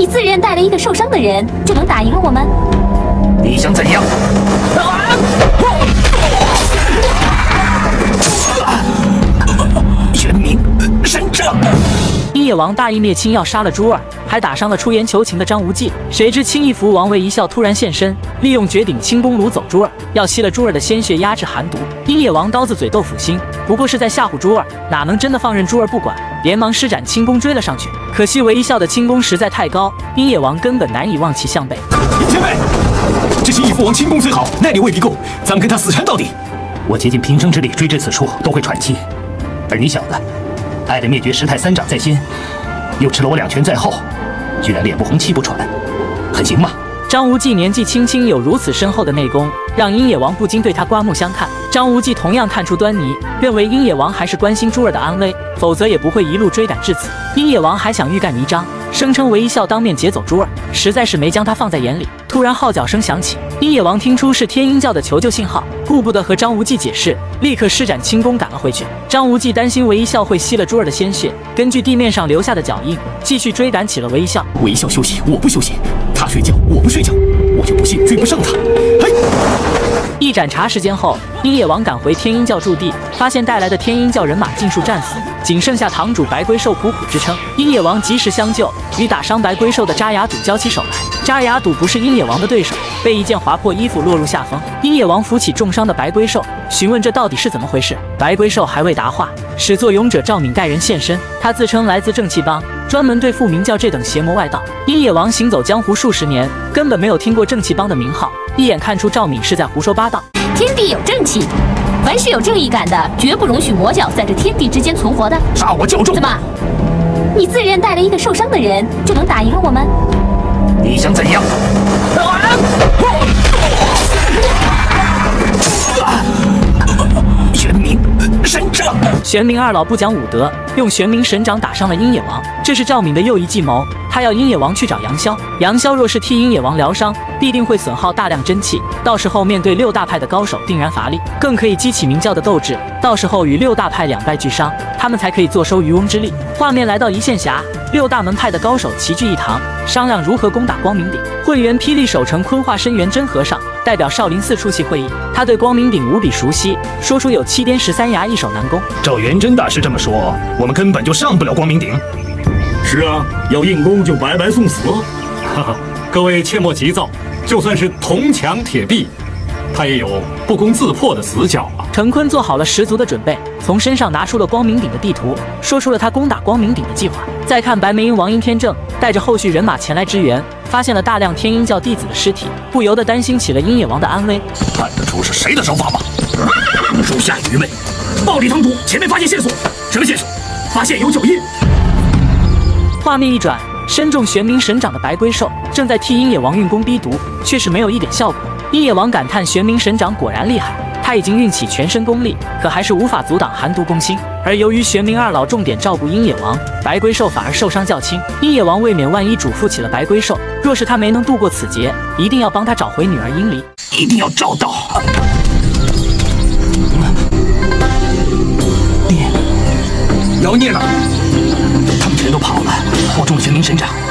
你自认带了一个受伤的人就能打赢了我们？你想怎样？玄鹰野王大义灭亲要杀了朱儿，还打伤了出言求情的张无忌。谁知青衣服王为一笑突然现身，利用绝顶轻功掳走朱儿，要吸了朱儿的鲜血压制寒毒。鹰野王刀子嘴豆腐心，不过是在吓唬朱儿，哪能真的放任朱儿不管？连忙施展轻功追了上去。可惜韦一笑的轻功实在太高，鹰野王根本难以望其项背。前辈，这青衣服王轻功虽好，耐力未必够，咱们跟他死缠到底。我竭尽平生之力追至此处，都会喘气，而你小子。爱的灭绝师太三掌在先，又吃了我两拳在后，居然脸不红气不喘，很行吗？张无忌年纪轻轻有如此深厚的内功，让鹰野王不禁对他刮目相看。张无忌同样看出端倪，认为鹰野王还是关心珠儿的安危，否则也不会一路追赶至此。鹰野王还想欲盖弥彰，声称韦一笑当面劫走珠儿，实在是没将他放在眼里。突然号角声响起，鹰野王听出是天鹰教的求救信号，顾不得和张无忌解释，立刻施展轻功赶了回去。张无忌担心韦一笑会吸了珠儿的鲜血，根据地面上留下的脚印，继续追赶起了韦一笑。韦一笑休息，我不休息；他睡觉，我不睡觉。我就不信追不上他。嘿！一盏茶时间后，鹰野王赶回天鹰教驻地，发现带来的天鹰教人马尽数战死，仅剩下堂主白龟兽苦苦支撑。鹰野王及时相救，与打伤白龟兽的扎牙赌交起手来。扎牙赌不是鹰野王的对手，被一剑划破衣服，落入下风。鹰野王扶起重伤的白龟兽，询问这到底是怎么回事。白龟兽还未答话，始作俑者赵敏带人现身，他自称来自正气帮，专门对付明教这等邪魔外道。鹰野王行走江湖数十年，根本没有听过正气帮的名号，一眼看出赵敏是在胡说八道。天地有正气，凡是有正义感的，绝不容许魔教在这天地之间存活的。杀我教众！怎么？你自认带了一个受伤的人就能打赢了我们？你想怎样？玄冥二老不讲武德，用玄冥神掌打伤了鹰眼王，这是赵敏的又一计谋。他要鹰野王去找杨逍，杨逍若是替鹰野王疗伤，必定会损耗大量真气，到时候面对六大派的高手定然乏力，更可以激起明教的斗志。到时候与六大派两败俱伤，他们才可以坐收渔翁之利。画面来到一线峡，六大门派的高手齐聚一堂，商量如何攻打光明顶。混元霹雳守城坤化深元真和尚代表少林寺出席会议，他对光明顶无比熟悉，说出有七颠十三崖，易守难攻。照元真大师这么说，我们根本就上不了光明顶。是啊，要硬攻就白白送死。哈哈，各位切莫急躁，就算是铜墙铁壁，他也有不攻自破的死角啊。陈坤做好了十足的准备，从身上拿出了光明顶的地图，说出了他攻打光明顶的计划。再看白眉鹰王阴天正带着后续人马前来支援，发现了大量天鹰教弟子的尸体，不由得担心起了鹰野王的安危。看得出是谁的手法吗？属下愚昧。暴力堂主，前面发现线索。什么线索？发现有脚印。画面一转，身中玄冥神掌的白龟兽正在替鹰野王运功逼毒，却是没有一点效果。鹰野王感叹玄冥神掌果然厉害，他已经运起全身功力，可还是无法阻挡寒毒攻心。而由于玄冥二老重点照顾鹰野王，白龟兽反而受伤较轻。鹰野王未免万一嘱咐起了白龟兽，若是他没能度过此劫，一定要帮他找回女儿鹰离，一定要找到。孽，妖孽呢？他们全都跑